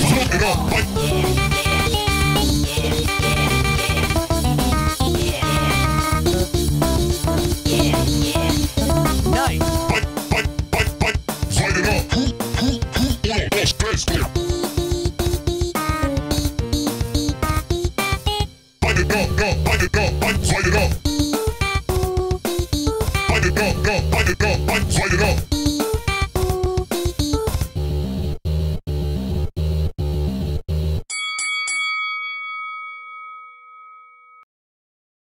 Soak it up,